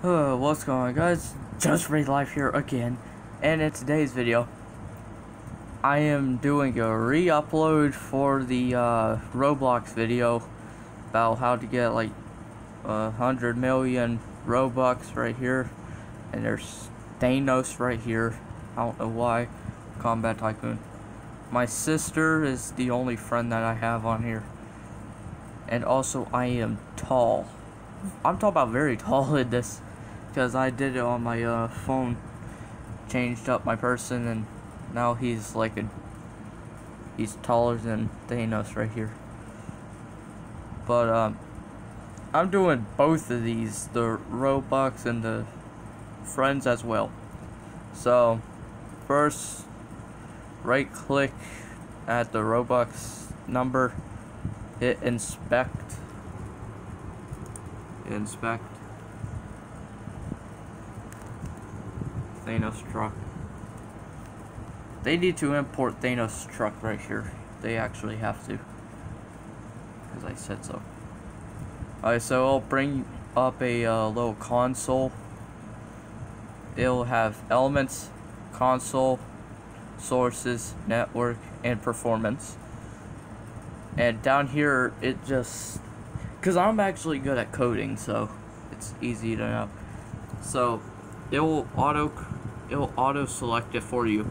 Uh, what's going on guys? JosephRayLIVE here again, and in today's video, I am doing a re-upload for the uh, Roblox video about how to get like a hundred million Robux right here, and there's Thanos right here. I don't know why. Combat Tycoon. My sister is the only friend that I have on here, and also I am tall. I'm talking about very tall in this because I did it on my uh, phone. Changed up my person and now he's like a he's taller than Thanos right here. But um I'm doing both of these the Robux and the friends as well. So first right click at the Robux number hit inspect. Inspect Thanos truck. They need to import Thanos truck right here. They actually have to. Because I said so. Alright, so I'll bring up a uh, little console. It'll have elements, console, sources, network, and performance. And down here, it just... Because I'm actually good at coding, so it's easy to know. So, it will auto it'll auto select it for you.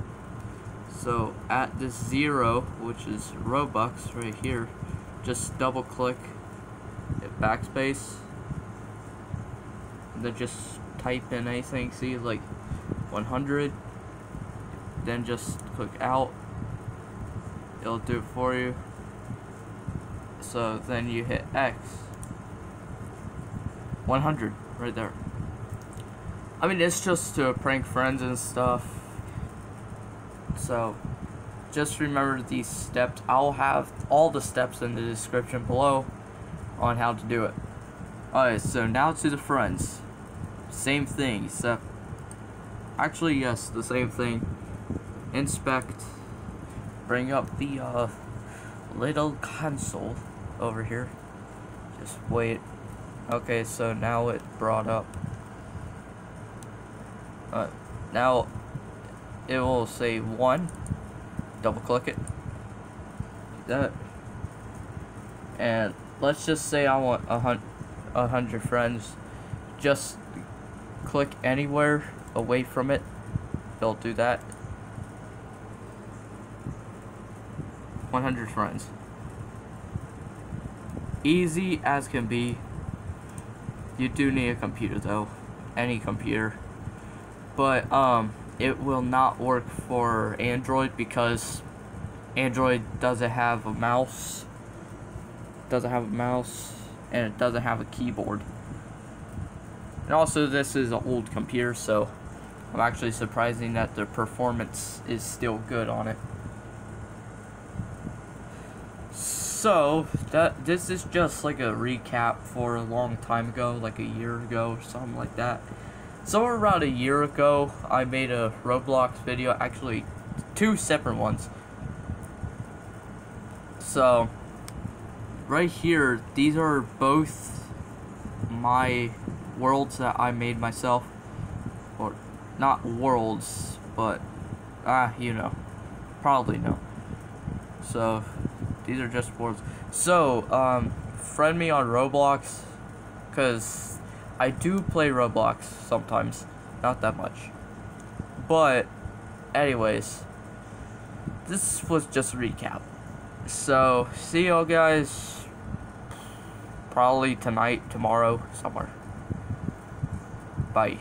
So at this zero, which is Robux right here, just double click hit backspace and then just type in anything, see like 100 then just click out. It'll do it for you. So then you hit X. 100 right there I mean, it's just to prank friends and stuff. So, just remember these steps. I'll have all the steps in the description below on how to do it. Alright, so now to the friends. Same thing, except... Actually, yes, the same thing. Inspect. Bring up the, uh, little console over here. Just wait. Okay, so now it brought up uh, now it will say one. Double click it. That. And let's just say I want a hundred, a hundred friends. Just click anywhere away from it. They'll do that. 100 friends. Easy as can be. You do need a computer though. Any computer but um, it will not work for Android because Android doesn't have a mouse, doesn't have a mouse, and it doesn't have a keyboard. And also, this is an old computer, so I'm actually surprising that the performance is still good on it. So, that this is just like a recap for a long time ago, like a year ago or something like that. Somewhere around a year ago, I made a Roblox video, actually two separate ones. So, right here, these are both my worlds that I made myself. Or, not worlds, but, ah, you know. Probably know. So, these are just worlds. So, um, friend me on Roblox, because I do play Roblox sometimes, not that much. But, anyways, this was just a recap. So, see y'all guys probably tonight, tomorrow, somewhere. Bye.